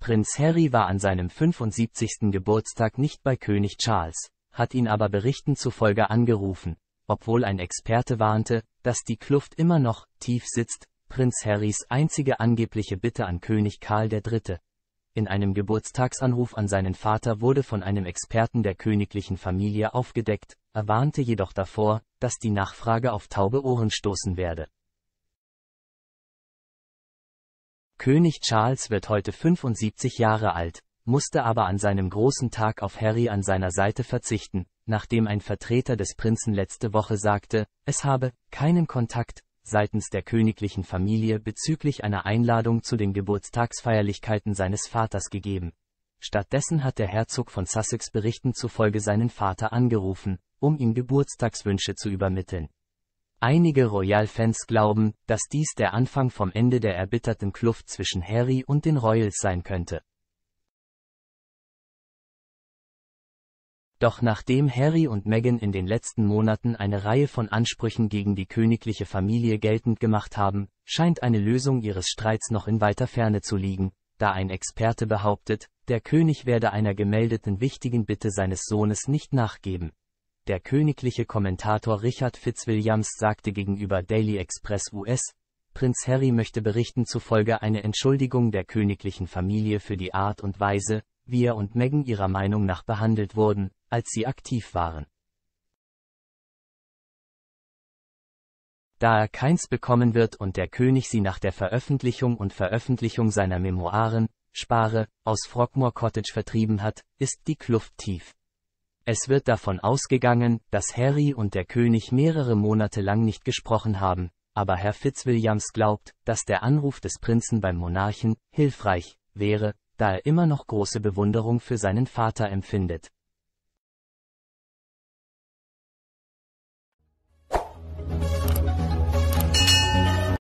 Prinz Harry war an seinem 75. Geburtstag nicht bei König Charles, hat ihn aber Berichten zufolge angerufen, obwohl ein Experte warnte, dass die Kluft immer noch tief sitzt, Prinz Harrys einzige angebliche Bitte an König Karl III. In einem Geburtstagsanruf an seinen Vater wurde von einem Experten der königlichen Familie aufgedeckt, er warnte jedoch davor, dass die Nachfrage auf taube Ohren stoßen werde. König Charles wird heute 75 Jahre alt, musste aber an seinem großen Tag auf Harry an seiner Seite verzichten, nachdem ein Vertreter des Prinzen letzte Woche sagte, es habe keinen Kontakt seitens der königlichen Familie bezüglich einer Einladung zu den Geburtstagsfeierlichkeiten seines Vaters gegeben. Stattdessen hat der Herzog von Sussex Berichten zufolge seinen Vater angerufen, um ihm Geburtstagswünsche zu übermitteln. Einige Royal-Fans glauben, dass dies der Anfang vom Ende der erbitterten Kluft zwischen Harry und den Royals sein könnte. Doch nachdem Harry und Meghan in den letzten Monaten eine Reihe von Ansprüchen gegen die königliche Familie geltend gemacht haben, scheint eine Lösung ihres Streits noch in weiter Ferne zu liegen, da ein Experte behauptet, der König werde einer gemeldeten wichtigen Bitte seines Sohnes nicht nachgeben. Der königliche Kommentator Richard Fitzwilliams sagte gegenüber Daily Express US, Prinz Harry möchte Berichten zufolge eine Entschuldigung der königlichen Familie für die Art und Weise, wie er und Meghan ihrer Meinung nach behandelt wurden, als sie aktiv waren. Da er keins bekommen wird und der König sie nach der Veröffentlichung und Veröffentlichung seiner Memoiren, Spare, aus Frogmore Cottage vertrieben hat, ist die Kluft tief. Es wird davon ausgegangen, dass Harry und der König mehrere Monate lang nicht gesprochen haben, aber Herr Fitzwilliams glaubt, dass der Anruf des Prinzen beim Monarchen hilfreich wäre, da er immer noch große Bewunderung für seinen Vater empfindet.